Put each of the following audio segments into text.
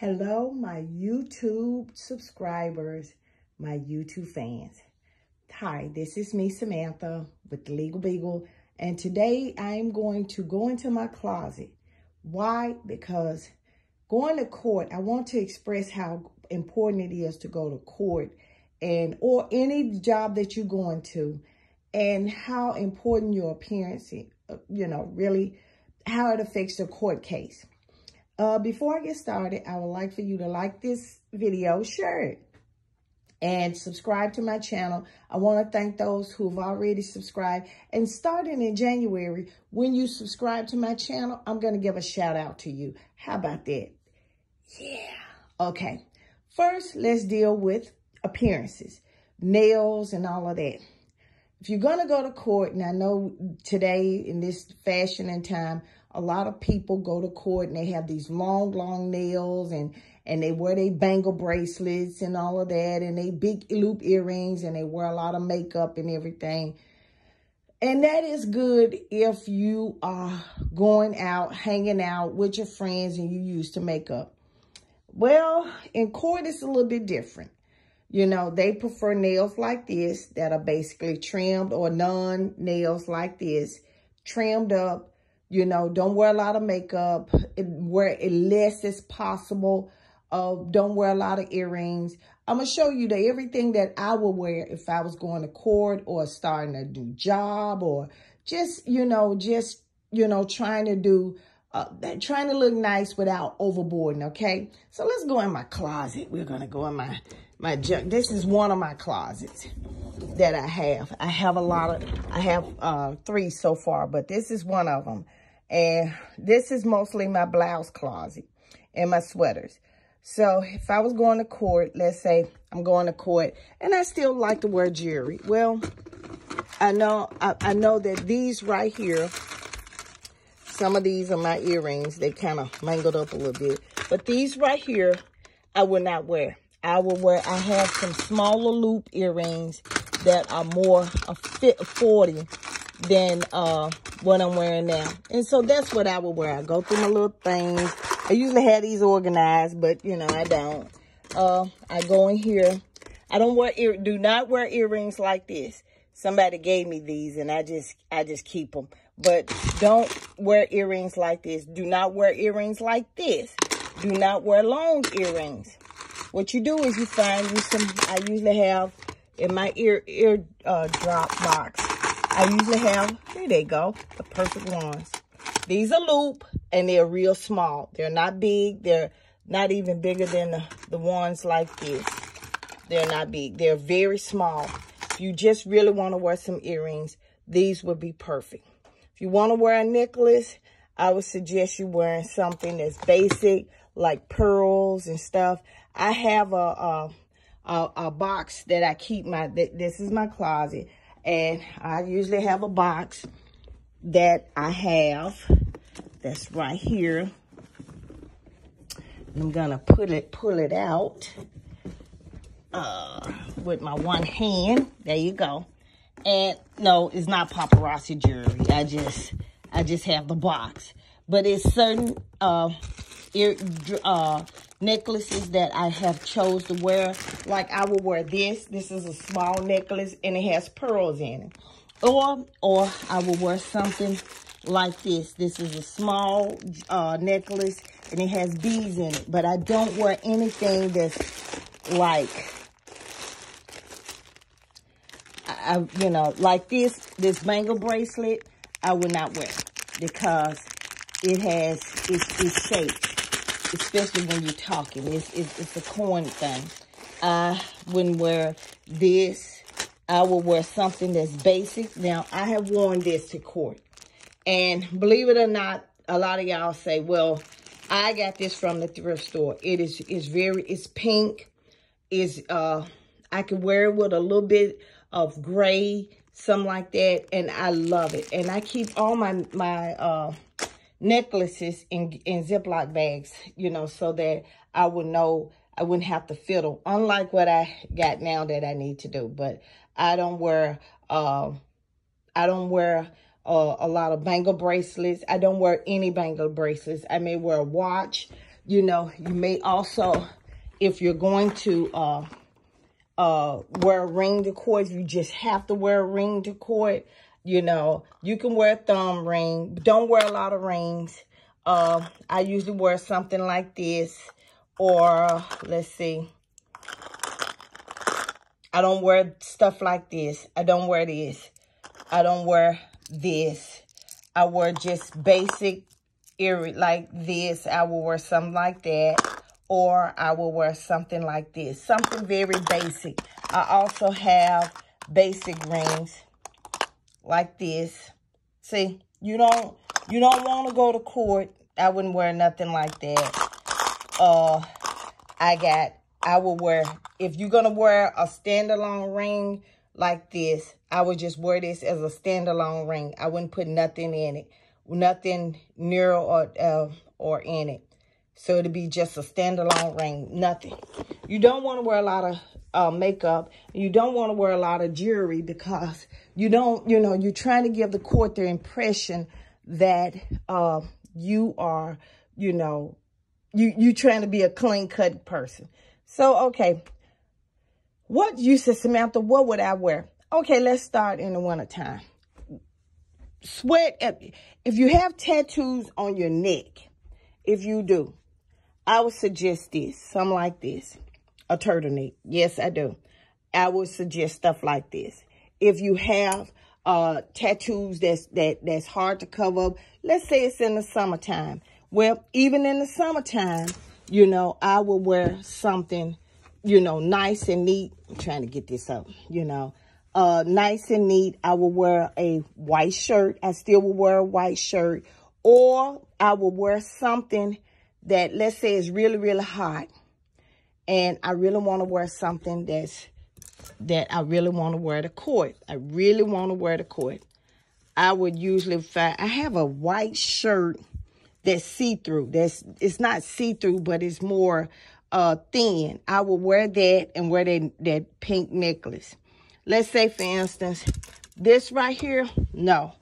Hello, my YouTube subscribers, my YouTube fans. Hi, this is me, Samantha, with the Legal Beagle, and today I'm going to go into my closet. Why? Because going to court, I want to express how important it is to go to court and or any job that you're going to and how important your appearance, you know, really how it affects the court case. Uh, before I get started, I would like for you to like this video, share it, and subscribe to my channel. I want to thank those who have already subscribed. And starting in January, when you subscribe to my channel, I'm going to give a shout out to you. How about that? Yeah. Okay. First, let's deal with appearances, nails and all of that. If you're going to go to court, and I know today in this fashion and time, a lot of people go to court and they have these long, long nails and, and they wear their bangle bracelets and all of that and they big loop earrings and they wear a lot of makeup and everything. And that is good if you are going out, hanging out with your friends and you use to makeup. Well, in court, it's a little bit different. You know, they prefer nails like this that are basically trimmed or non-nails like this, trimmed up you know, don't wear a lot of makeup. Wear it less as possible. Uh, don't wear a lot of earrings. I'm going to show you the everything that I would wear if I was going to court or starting a new job or just, you know, just, you know, trying to do, uh, trying to look nice without overboarding, okay? So let's go in my closet. We're going to go in my, my junk. This is one of my closets that I have. I have a lot of, I have uh, three so far, but this is one of them. And this is mostly my blouse closet and my sweaters. So if I was going to court, let's say I'm going to court and I still like to wear jewelry. Well, I know, I, I know that these right here, some of these are my earrings. They kind of mangled up a little bit. But these right here, I will not wear. I will wear, I have some smaller loop earrings that are more a fit 40 than uh, what I'm wearing now. And so that's what I would wear. I go through my little things. I usually have these organized, but, you know, I don't. Uh, I go in here. I don't wear ear, do not wear earrings like this. Somebody gave me these and I just, I just keep them. But don't wear earrings like this. Do not wear earrings like this. Do not wear long earrings. What you do is you find you some, I usually have in my ear, ear uh, drop box. I usually have, here they go, the perfect ones. These are loop and they're real small. They're not big. They're not even bigger than the, the ones like this. They're not big. They're very small. If you just really want to wear some earrings, these would be perfect. If you want to wear a necklace, I would suggest you wearing something that's basic, like pearls and stuff. I have a, a, a, a box that I keep my, this is my closet. And I usually have a box that I have that's right here. I'm gonna put it, pull it out uh, with my one hand. There you go. And no, it's not paparazzi jewelry. I just, I just have the box. But it's certain uh, ear, uh, necklaces that I have chose to wear. Like I will wear this. This is a small necklace and it has pearls in it. Or, or I will wear something like this. This is a small uh, necklace and it has beads in it. But I don't wear anything that's like, I, you know, like this, this bangle bracelet, I will not wear because it has, it's, it's shaped especially when you're talking. It's, it's, it's a coin thing. I wouldn't wear this. I will wear something that's basic. Now, I have worn this to court. And believe it or not, a lot of y'all say, well, I got this from the thrift store. It is it's very, it's pink. Is uh, I can wear it with a little bit of gray, something like that. And I love it. And I keep all my, my uh, necklaces in, in Ziploc bags, you know, so that I would know I wouldn't have to fiddle, unlike what I got now that I need to do. But I don't wear, uh, I don't wear uh, a lot of bangle bracelets. I don't wear any bangle bracelets. I may wear a watch you know, you may also, if you're going to uh, uh, wear a ring to court, you just have to wear a ring to court. You know, you can wear a thumb ring. Don't wear a lot of rings. Uh, I usually wear something like this. Or, let's see. I don't wear stuff like this. I don't wear this. I don't wear this. I wear just basic earring like this. I will wear something like that. Or I will wear something like this. Something very basic. I also have basic rings like this. See, you don't you don't want to go to court. I wouldn't wear nothing like that. Uh, I got, I will wear, if you're going to wear a standalone ring like this, I would just wear this as a standalone ring. I wouldn't put nothing in it, nothing near or, uh, or in it. So it'd be just a standalone ring, nothing. You don't want to wear a lot of uh, makeup. You don't want to wear a lot of jewelry because you don't, you know, you're trying to give the court the impression that uh, you are, you know, you you trying to be a clean cut person. So, okay. What you said, Samantha, what would I wear? Okay, let's start in the wintertime. Sweat, if you have tattoos on your neck, if you do, I would suggest this, something like this, a turtleneck. Yes, I do. I would suggest stuff like this. If you have uh, tattoos that's that that's hard to cover up. Let's say it's in the summertime. Well, even in the summertime, you know, I will wear something, you know, nice and neat. I'm trying to get this up, you know. Uh, nice and neat. I will wear a white shirt. I still will wear a white shirt. Or I will wear something that, let's say, is really, really hot. And I really want to wear something that's that I really want to wear the court. I really want to wear the court. I would usually find, I have a white shirt that's see-through. That's It's not see-through, but it's more uh, thin. I will wear that and wear that, that pink necklace. Let's say, for instance, this right here, no,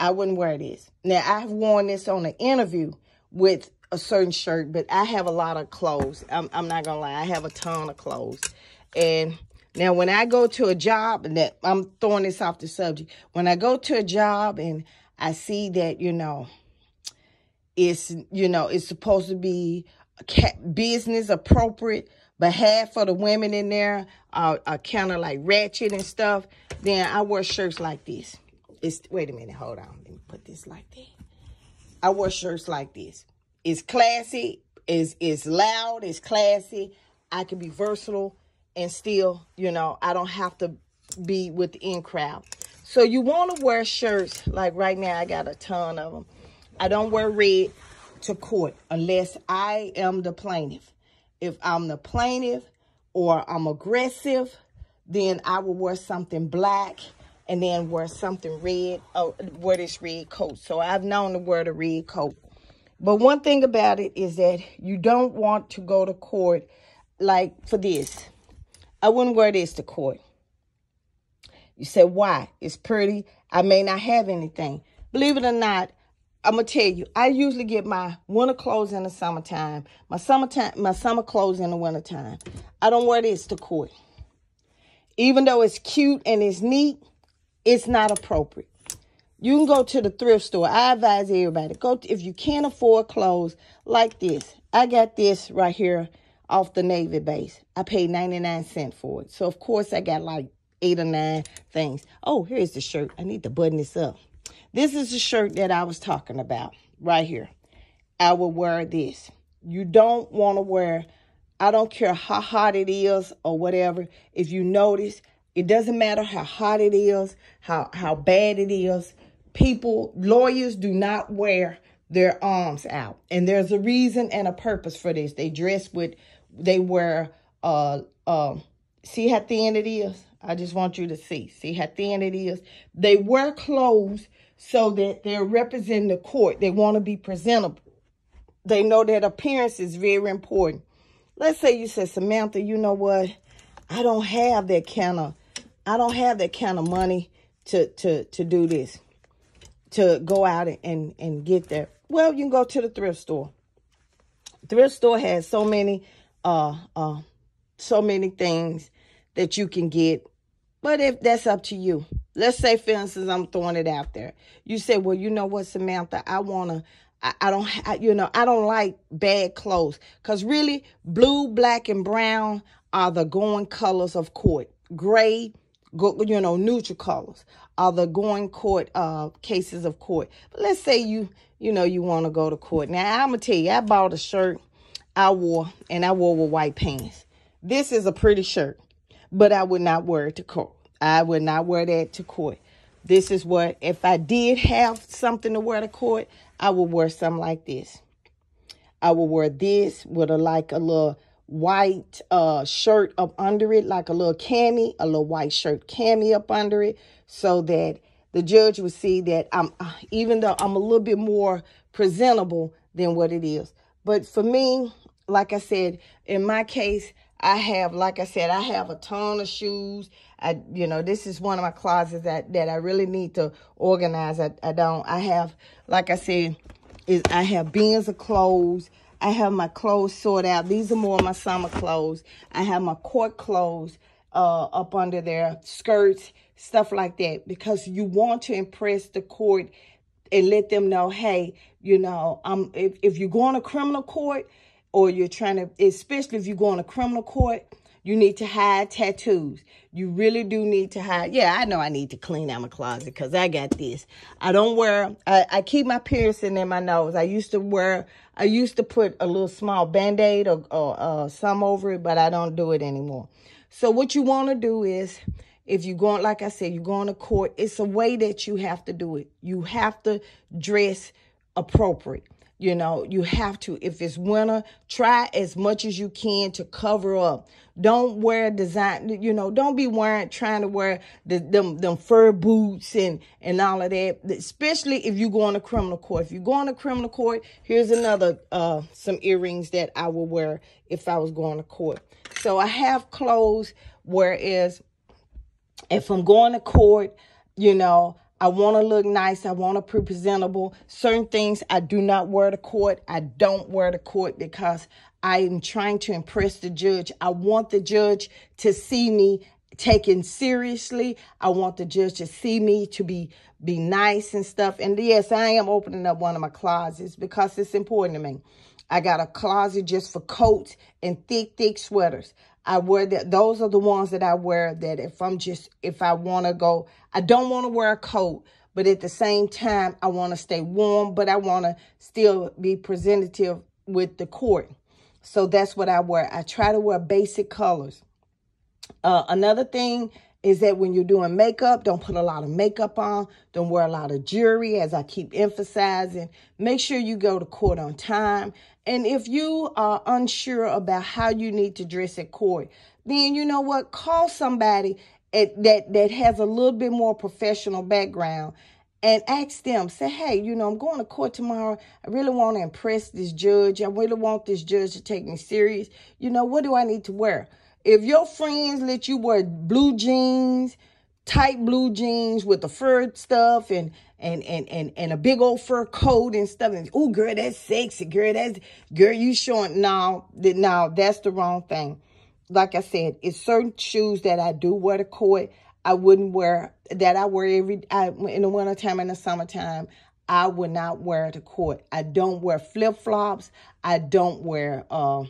I wouldn't wear this. Now, I've worn this on an interview with a certain shirt, but I have a lot of clothes. I'm, I'm not going to lie. I have a ton of clothes. And now, when I go to a job, and that I'm throwing this off the subject, when I go to a job and I see that, you know, it's, you know, it's supposed to be business appropriate, but half of the women in there are, are kind of like ratchet and stuff, then I wear shirts like this. It's, wait a minute, hold on. Let me put this like that. I wear shirts like this. It's classy, it's, it's loud, it's classy. I can be versatile and still, you know, I don't have to be with the in crowd. So you want to wear shirts, like right now I got a ton of them. I don't wear red to court unless I am the plaintiff. If I'm the plaintiff or I'm aggressive, then I will wear something black and then wear something red, or wear this red coat. So I've known to wear the red coat. But one thing about it is that you don't want to go to court like for this. I wouldn't wear this to court. You say, why? It's pretty. I may not have anything. Believe it or not, I'm gonna tell you, I usually get my winter clothes in the summertime, my summertime, my summer clothes in the wintertime. I don't wear this to court. Even though it's cute and it's neat, it's not appropriate. You can go to the thrift store. I advise everybody, go to, if you can't afford clothes like this. I got this right here off the Navy base. I paid 99 cents for it. So, of course, I got like eight or nine things. Oh, here's the shirt. I need to button this up. This is the shirt that I was talking about right here. I will wear this. You don't want to wear, I don't care how hot it is or whatever. If you notice, it doesn't matter how hot it is, how, how bad it is. People, lawyers do not wear their arms out. And there's a reason and a purpose for this. They dress with they wear, uh, uh, see how thin it is? I just want you to see. See how thin it is? They wear clothes so that they're representing the court. They want to be presentable. They know that appearance is very important. Let's say you said, Samantha, you know what? I don't have that kind of, I don't have that kind of money to, to, to do this, to go out and, and get there. Well, you can go to the thrift store Thrift store has so many, uh, uh, so many things that you can get. But if that's up to you, let's say, for instance, I'm throwing it out there. You say, well, you know what, Samantha, I want to, I, I, don't, I, you know, I don't like bad clothes. Because really, blue, black, and brown are the going colors of court. Gray, go, you know, neutral colors are the going court uh, cases of court. But let's say you, you know, you want to go to court. Now, I'm going to tell you, I bought a shirt I wore, and I wore with white pants. This is a pretty shirt, but I would not wear it to court. I would not wear that to court. This is what, if I did have something to wear to court, I would wear something like this. I would wear this with a like a little white uh, shirt up under it, like a little cami, a little white shirt cami up under it, so that the judge would see that I'm, even though I'm a little bit more presentable than what it is. But for me, like I said, in my case, I have, like I said, I have a ton of shoes. I, you know, this is one of my closets that, that I really need to organize. I, I don't, I have, like I said, is I have bins of clothes. I have my clothes sorted out. These are more my summer clothes. I have my court clothes uh, up under there, skirts, stuff like that, because you want to impress the court and let them know, hey, you know, um, if, if you're going to criminal court, or you're trying to, especially if you go on a criminal court, you need to hide tattoos. You really do need to hide. Yeah, I know I need to clean out my closet because I got this. I don't wear, I, I keep my piercing in my nose. I used to wear, I used to put a little small band-aid or, or uh, some over it, but I don't do it anymore. So what you want to do is, if you're going, like I said, you're going to court, it's a way that you have to do it. You have to dress appropriate. You know, you have to. If it's winter, try as much as you can to cover up. Don't wear design, you know, don't be wearing, trying to wear the, them, them fur boots and, and all of that, especially if you go on a criminal court. If you go on a criminal court, here's another, uh, some earrings that I would wear if I was going to court. So I have clothes, whereas if I'm going to court, you know, I want to look nice. I want to be presentable. Certain things I do not wear to court. I don't wear to court because I am trying to impress the judge. I want the judge to see me taken seriously. I want the judge to see me to be be nice and stuff. And yes, I am opening up one of my closets because it's important to me. I got a closet just for coats and thick, thick sweaters. I wear that. Those are the ones that I wear that if I'm just, if I want to go, I don't want to wear a coat, but at the same time, I want to stay warm, but I want to still be presentative with the court. So that's what I wear. I try to wear basic colors. Uh, another thing is that when you're doing makeup, don't put a lot of makeup on. Don't wear a lot of jewelry, as I keep emphasizing. Make sure you go to court on time. And if you are unsure about how you need to dress at court, then you know what? Call somebody at, that, that has a little bit more professional background and ask them, say, hey, you know, I'm going to court tomorrow. I really want to impress this judge. I really want this judge to take me serious. You know, what do I need to wear? If your friends let you wear blue jeans, tight blue jeans with the fur stuff and and and and, and a big old fur coat and stuff, and oh girl, that's sexy, girl, that's girl, you showing no, no, that's the wrong thing. Like I said, it's certain shoes that I do wear to court. I wouldn't wear that I wear every I, in the wintertime and the summertime. I would not wear to court. I don't wear flip flops. I don't wear uh,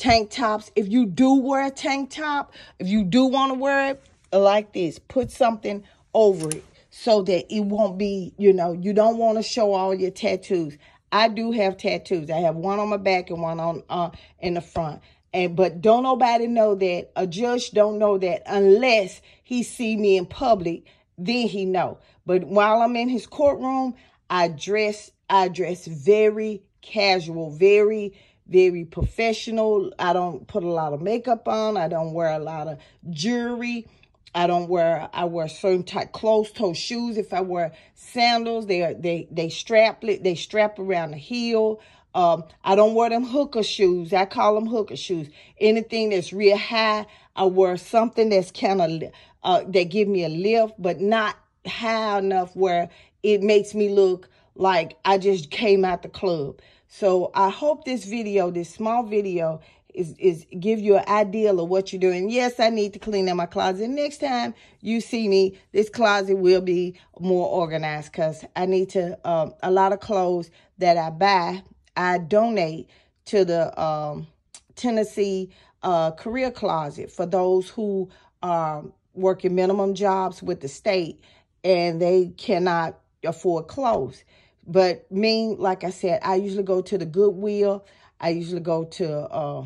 tank tops. If you do wear a tank top, if you do want to wear it like this, put something over it so that it won't be, you know, you don't want to show all your tattoos. I do have tattoos. I have one on my back and one on uh in the front. And but don't nobody know that a judge don't know that unless he see me in public, then he know. But while I'm in his courtroom, I dress I dress very casual, very very professional. I don't put a lot of makeup on. I don't wear a lot of jewelry. I don't wear, I wear certain type closed toe shoes. If I wear sandals, they are, they, they strap, they strap around the heel. Um, I don't wear them hooker shoes. I call them hooker shoes. Anything that's real high, I wear something that's kind of, uh, that give me a lift, but not high enough where it makes me look like I just came out the club. So I hope this video, this small video, is, is give you an idea of what you're doing. Yes, I need to clean out my closet. Next time you see me, this closet will be more organized because I need to, um, a lot of clothes that I buy, I donate to the um, Tennessee uh, career closet for those who are working minimum jobs with the state and they cannot afford clothes. But me, like I said, I usually go to the Goodwill. I usually go to uh,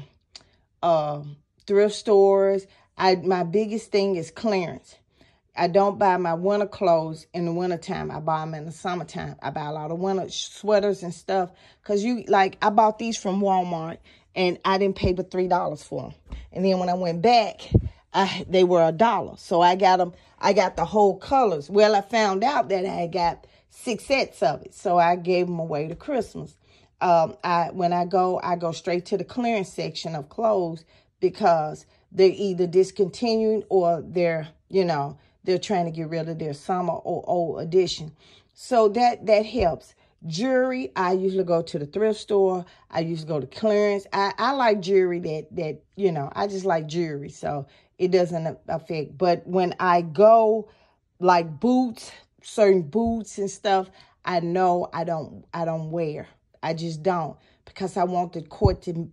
uh, thrift stores. I my biggest thing is clearance. I don't buy my winter clothes in the wintertime. I buy them in the summertime. I buy a lot of winter sweaters and stuff. Because you, like, I bought these from Walmart and I didn't pay but $3 for them. And then when I went back, I, they were a dollar. So I got them, I got the whole colors. Well, I found out that I got six sets of it. So I gave them away to Christmas um, I when I go, I go straight to the clearance section of clothes because they're either discontinuing or they're, you know, they're trying to get rid of their summer or old edition. So that that helps. Jewelry, I usually go to the thrift store. I usually go to clearance. I, I like jewelry that that, you know, I just like jewelry. So it doesn't affect. But when I go like boots, certain boots and stuff, I know I don't I don't wear. I just don't because I want the court to,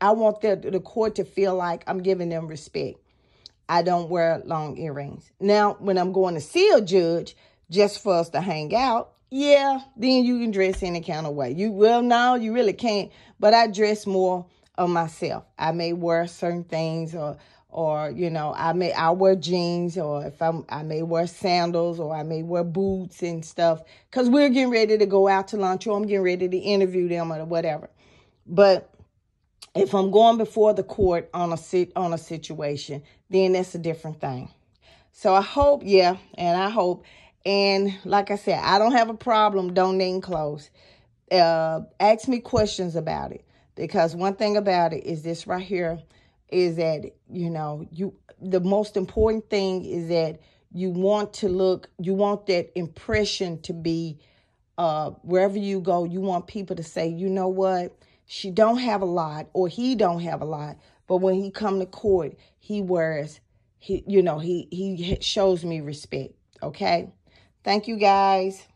I want the, the court to feel like I'm giving them respect. I don't wear long earrings. Now, when I'm going to see a judge just for us to hang out, yeah, then you can dress any kind of way. You well, now you really can't, but I dress more of myself. I may wear certain things or or you know i may i wear jeans or if i'm i may wear sandals or i may wear boots and stuff because we're getting ready to go out to lunch or i'm getting ready to interview them or whatever. But if i'm going before the court on a sit on a situation then that's a different thing. So i hope yeah and i hope and like i said i don't have a problem donating clothes. Uh ask me questions about it because one thing about it is this right here is that you know you the most important thing is that you want to look you want that impression to be uh wherever you go you want people to say you know what? She don't have a lot or he don't have a lot. But when he come to court he wears he you know he he shows me respect okay? Thank you guys